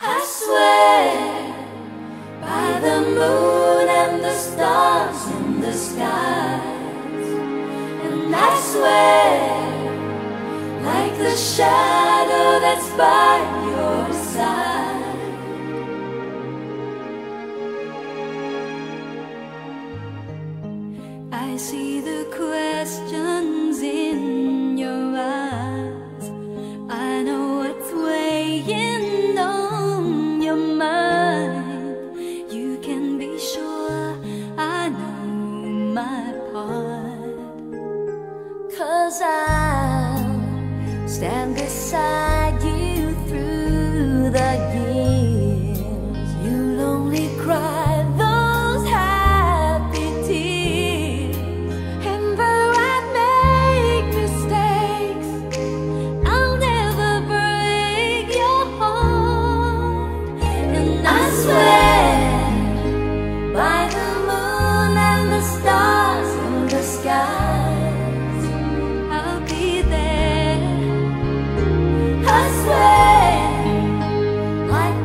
I swear by the moon and the stars in the skies, and I swear like the shadow that's by your side. I see the question.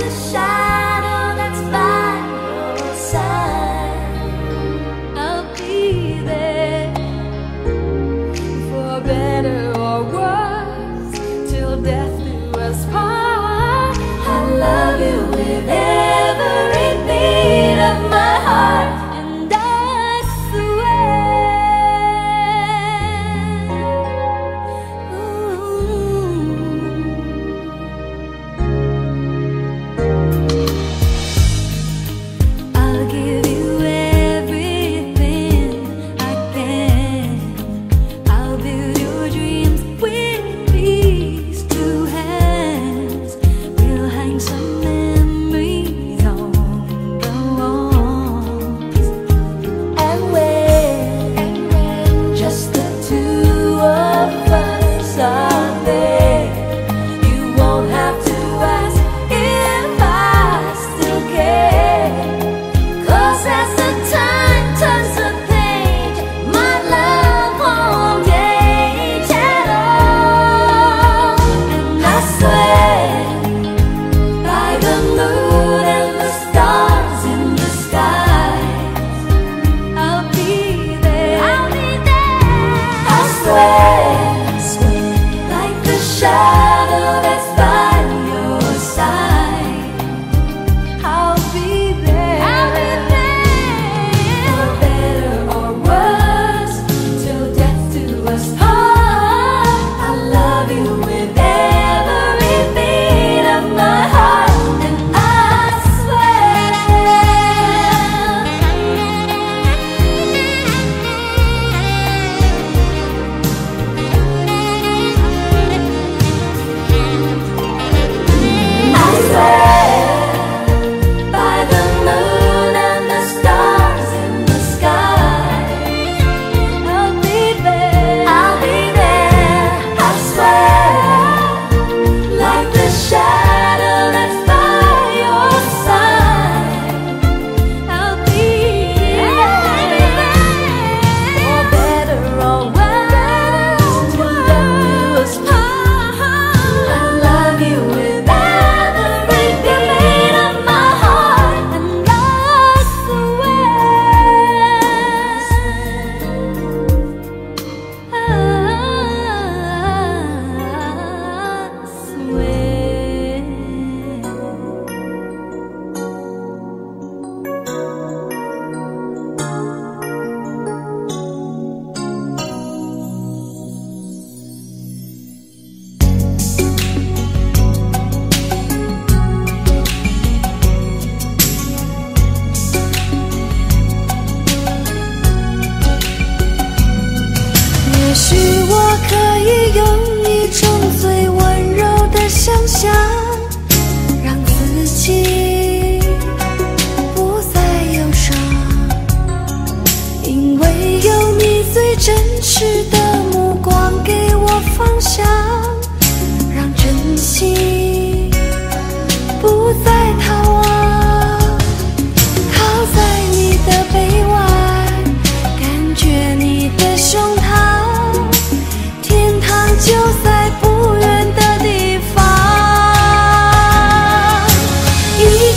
the shine.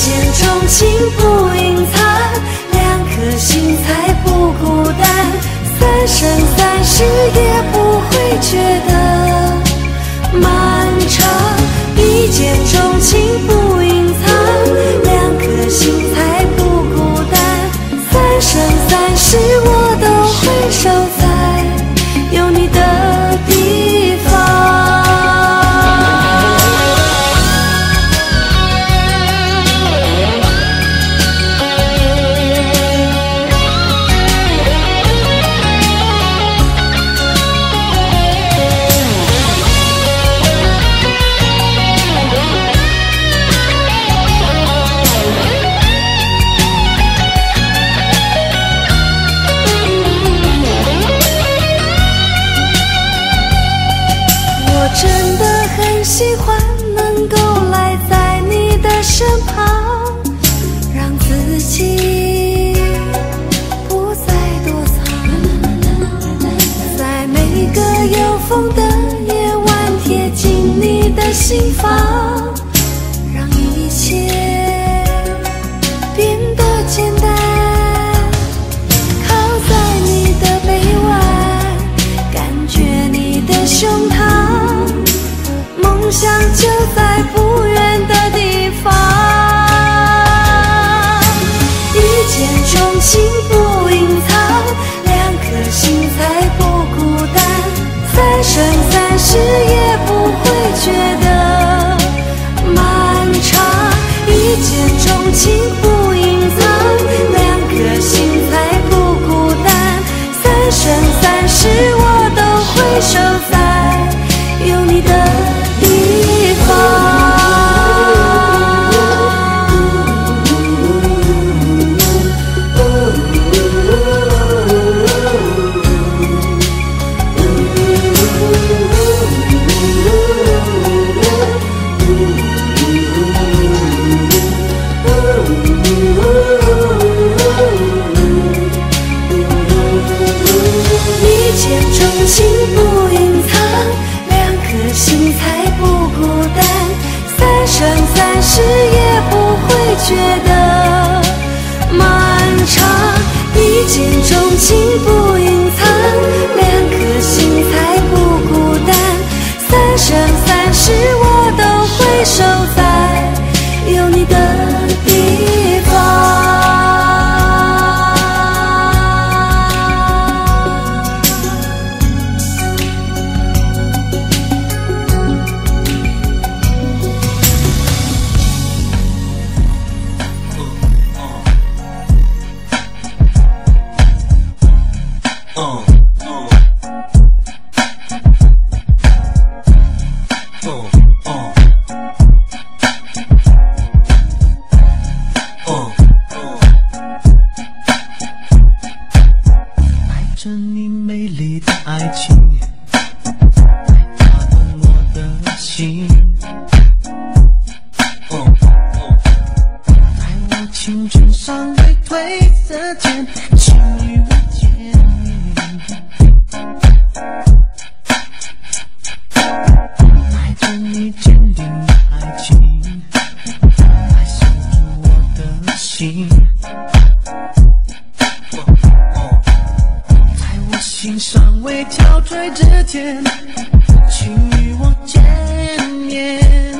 一见钟情不隐藏，两颗心才不孤单，三生三世也不会觉得漫长。一见钟情不隐藏，两颗心才不孤单，三生三世我都会守。喜欢能够赖在你的身旁，让自己不再躲藏，在每个有风的夜晚贴近你的心房，钟情不隐藏，两颗心才不孤单。三生三世也不会觉得漫长。一见钟情爱情，打动我的心。在我青春尚未褪色前，请与我见面。爱着你坚定的爱情，来守住我的心。尚未憔悴之前，请与我见面，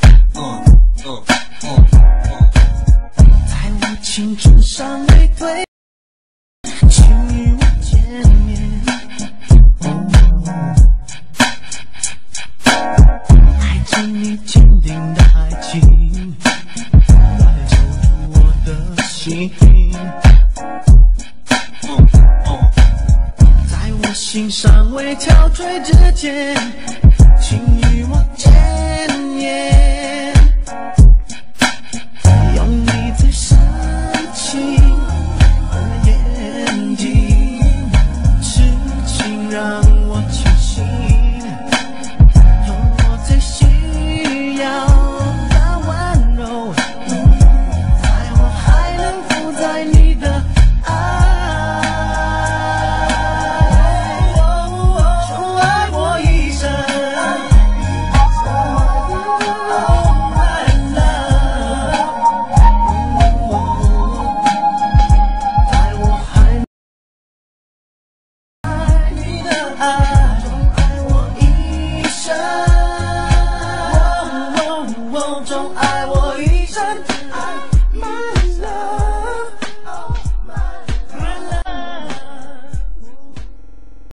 憔悴之间，请与我千年，用你最深情的眼睛，痴情让。